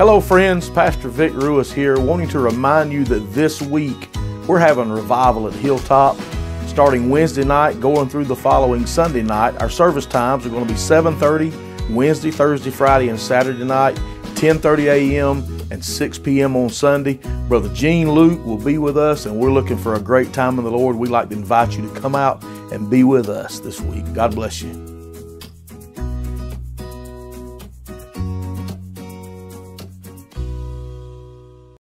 Hello, friends. Pastor Vic Ruiz here, wanting to remind you that this week we're having revival at Hilltop starting Wednesday night, going through the following Sunday night. Our service times are going to be 7:30 Wednesday, Thursday, Friday, and Saturday night, 10:30 a.m. and 6 p.m. on Sunday. Brother Gene Luke will be with us, and we're looking for a great time in the Lord. We'd like to invite you to come out and be with us this week. God bless you.